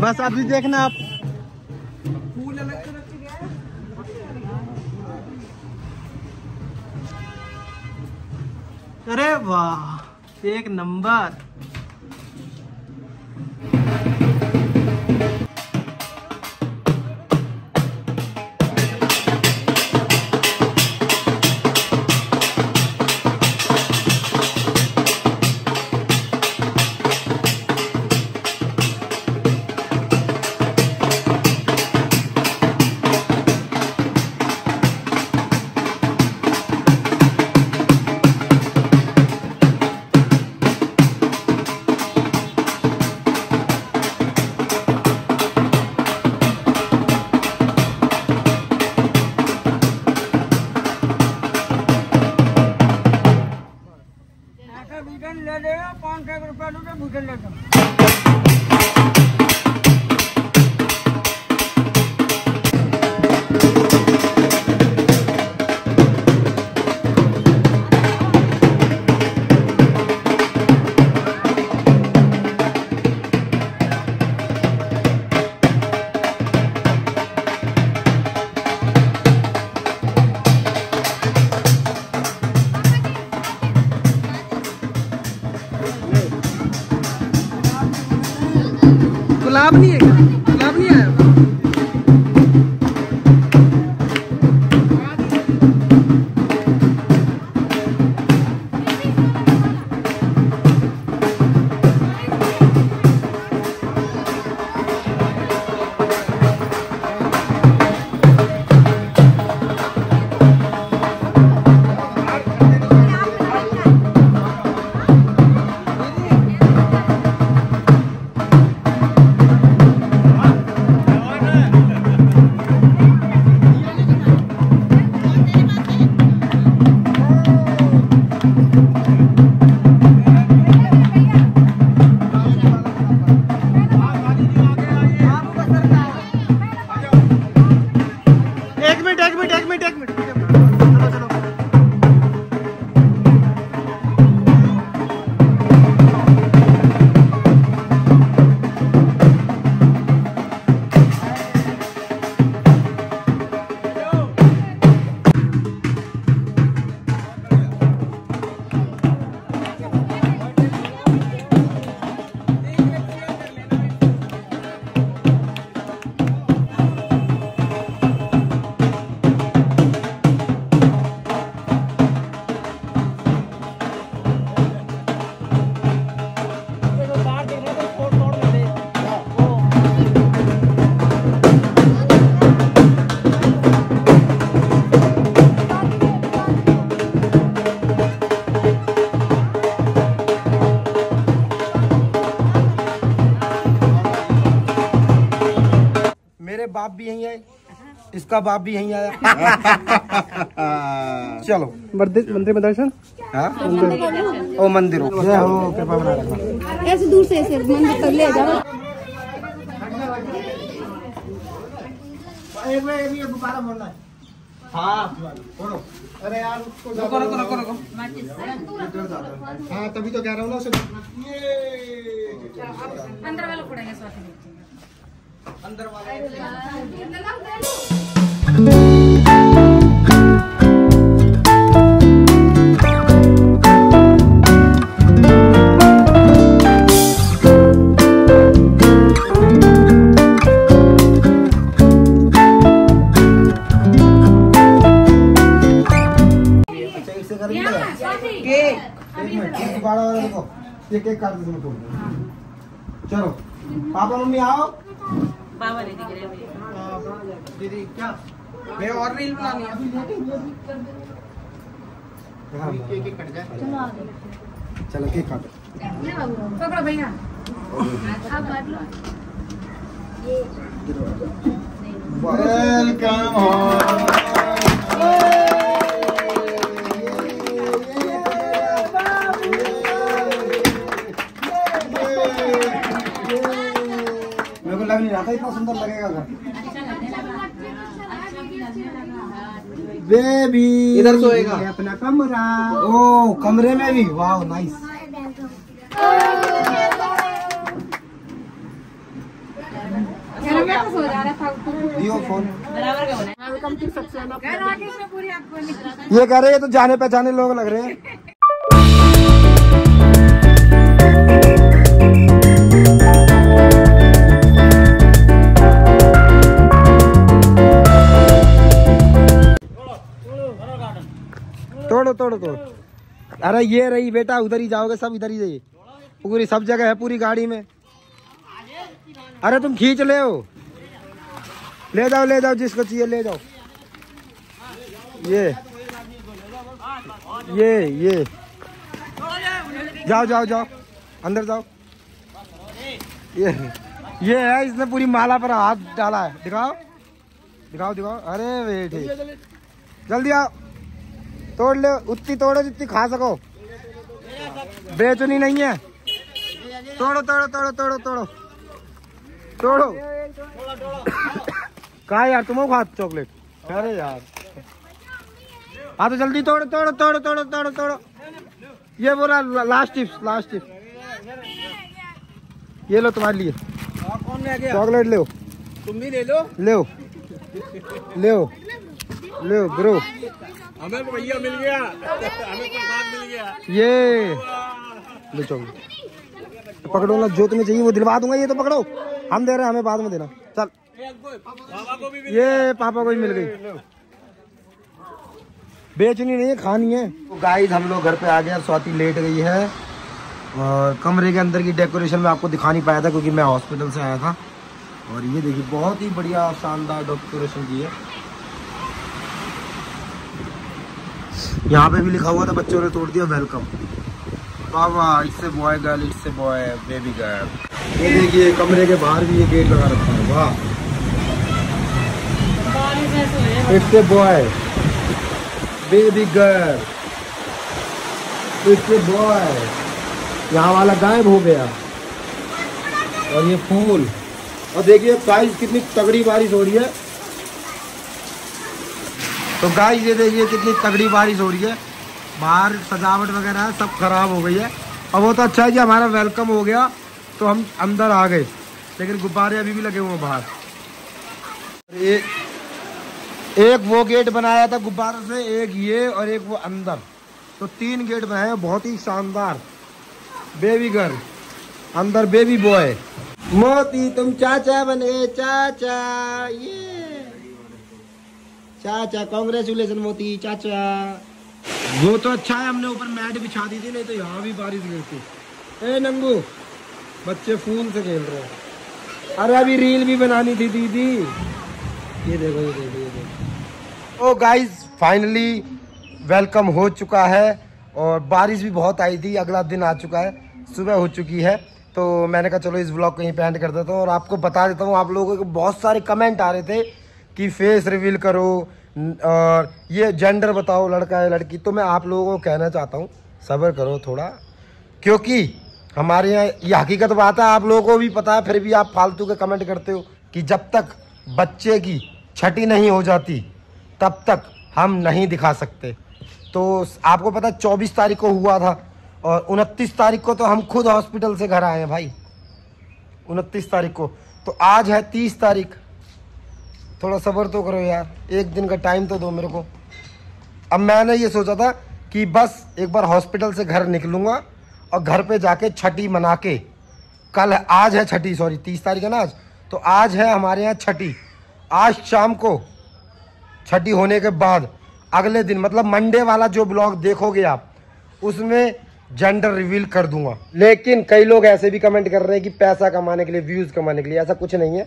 बस अभी देखना आप। अरे वाह एक नंबर। ले ले पाँच सौ रुपया लूटे भूखे ले। गुलाब बाप भी यहीं आए। इसका बाप भी यहीं आया। चलो। मंदिर मंदिर में दर्शन? हाँ? ओ मंदिर। हो कृपा बना रखना। ऐसे दूर से ऐसे मंदिर तक ले जाओ। एक मिनट एक मिनट दोबारा बोलना है हाँ अरे यार उसको रुको रुको रुको रुको। हाँ तभी तो कह रहा हूँ ना उसे। अंदर वाला पड़ेगा स्वाति। अंदर वाला एक एक दोबारा ये केक काट दो। चलो। पापा मम्मी आओ। बाबा ने दिख रहे दीदी क्या? मैं और रील बनानी है। केक कट जाए। चलो केक काटो। पकड़ो भैया। वेलकम मेरे था इतना सुंदर लगेगा घर। बेबी इधर सोएगा। अपना कमरा। ओ कमरे में भी? वाह नाइस वापस जा रहा था दियो फ़ोन बराबर का बना वेलकम टू सक्सेस ये कह रहे हैं तो जाने पहचाने लोग लग रहे हैं। अरे ये रही बेटा, उधर ही जाओगे सब, इधर ही जाइए पूरी सब जगह है पूरी गाड़ी में। अरे तुम खींच ले हो। ले जाओ ले जाओ, जिसको चाहिए ले जाओ। ये ये ये। जाओ जाओ जाओ। अंदर जाओ। ये ये है, इसने पूरी माला पर हाथ डाला है। दिखाओ। दिखाओ दिखाओ। अरे बेटे। जल्दी आओ। तोड़ लो उतनी तोड़ो जितनी खा सको। बेचनी नहीं है। तोड़ो तोड़ो तोड़ो तोड़ो तोड़ो। तोड़ो। कहा यार तुम खा चॉकलेट? अरे यार। हाँ तो जल्दी तोड़ो तोड़ो तोड़ो तोड़ो तोड़ो तोड़ो। ये बोला लास्ट टिप्स लास्ट टिप्स ये लो तुम्हारे लिए। गया? चॉकलेट ले तुम भी ले। लो ले। ले ले ब्रो। हमें भैया मिल गया। हमें प्रसाद मिल गया। ये। ले चॉकलेट पकड़ो ना जो तुम्हें चाहिए वो दिलवा दूँगा ये तो पकड़ो। हम दे रहे हैं हमें बाद में देना। चल। भी ये पापा को ही मिल गई। बेचनी नहीं है खानी है। तो गाइस हम लोग घर पे आ गए अब स्वाति लेट गई है। और कमरे के अंदर की डेकोरेशन में आपको दिखा नहीं पाया था क्योंकि मैं हॉस्पिटल से आया था। और ये देखिए बहुत ही बढ़िया शानदार डेकोरेशन की है। यहाँ पे भी लिखा हुआ था, बच्चों ने तोड़ दिया वेलकम बाबा इससे बॉय गर्ल इससे बॉय बेबी गर्ल ये देखिए, कमरे के बाहर भी ये गेट लगा रखा है, वाह boy. Baby girl. It's a boy. यहाँ वाला गायब हो गया और ये फूल और देखिए गाइस कितनी तगड़ी बारिश हो रही है तो गाइस, ये देखिए कितनी तगड़ी बारिश हो रही है। बाहर सजावट वगैरह है, सब खराब हो गई है। और वो तो अच्छा है कि हमारा वेलकम हो गया तो हम अंदर आ गए। लेकिन गुब्बारे अभी भी लगे हुए हैं बाहर। ये एक वो गेट बनाया था गुब्बारों से, एक ये और एक वो अंदर। तो तीन गेट बनाए, बहुत ही शानदार। बेबी गर्ल अंदर बेबी बॉय मोती, तुम चाचा बन, चाचा, ये। चाचा कांग्रेचुलेशन मोती, चाचा। वो तो अच्छा है, हमने ऊपर मैट बिछा दी थी, नहीं तो यहाँ भी बारिश गिरती ए, नंगू, बच्चे फूल से खेल रहे हैं। अरे, अभी रील भी बनानी थी, दीदी। ये देखो ये देखो ये देखो। ओ गाइस फाइनली वेलकम हो चुका है, और बारिश भी बहुत आई थी, अगला दिन आ चुका है, सुबह हो चुकी है। तो मैंने कहा, चलो इस ब्लॉग को यहीं पे एंड कर देता हूँ, और आपको बता देता हूँ, आप लोगों के बहुत सारे कमेंट आ रहे थे कि फेस रिवील करो। और ये जेंडर बताओ, लड़का है, लड़की। तो मैं आप लोगों को कहना चाहता हूँ, सब्र करो थोड़ा। क्योंकि हमारे यहाँ ये हकीकत बात है, आप लोगों को भी पता है, फिर भी आप फालतू के कमेंट करते हो कि जब तक बच्चे की छठी नहीं हो जाती, तब तक हम नहीं दिखा सकते। तो आपको पता चौबीस तारीख को हुआ था, और उनतीस तारीख को तो हम खुद हॉस्पिटल से घर आए हैं भाई। उनतीस तारीख को। तो आज है तीस तारीख। थोड़ा सब्र तो करो यार, एक दिन का टाइम तो दो मेरे को। अब मैंने ये सोचा था कि बस एक बार हॉस्पिटल से घर निकलूँगा और घर पे जाके छठी मना के, कल आज है छठी सॉरी तीस तारीख है ना आज तो आज है हमारे यहाँ छठी। आज शाम को छठी होने के बाद अगले दिन मतलब मंडे वाला जो ब्लॉग देखोगे आप, उसमें जेंडर रिवील कर दूँगा। लेकिन कई लोग ऐसे भी कमेंट कर रहे हैं कि पैसा कमाने के लिए व्यूज़ कमाने के लिए, ऐसा कुछ नहीं है।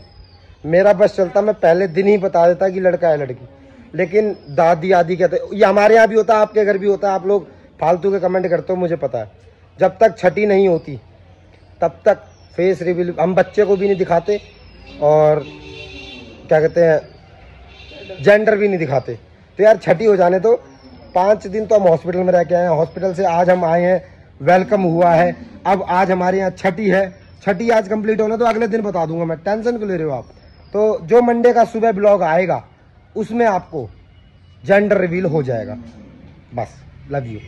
मेरा बस चलता, मैं पहले दिन ही बता देता कि लड़का है, लड़की। लेकिन दादी आदि कहते, ये हमारे यहाँ भी होता है आपके घर भी होता है आप लोग फालतू के कमेंट करते हो, मुझे पता है। जब तक छठी नहीं होती, तब तक फेस रिवील हम बच्चे को भी नहीं दिखाते और क्या कहते हैं जेंडर भी नहीं दिखाते। तो यार छठी हो जाने तो पाँच दिन तो हम हॉस्पिटल में रह के आए हैं। हॉस्पिटल से आज हम आए हैं वेलकम हुआ है। अब आज हमारे यहाँ छठी है। छठी आज कंप्लीट होना तो अगले दिन बता दूँगा मैं। टेंशन क्यों ले रहे हो आप? तो जो मंडे का सुबह ब्लॉग आएगा, उसमें आपको जेंडर रिवील हो जाएगा। बस लव यू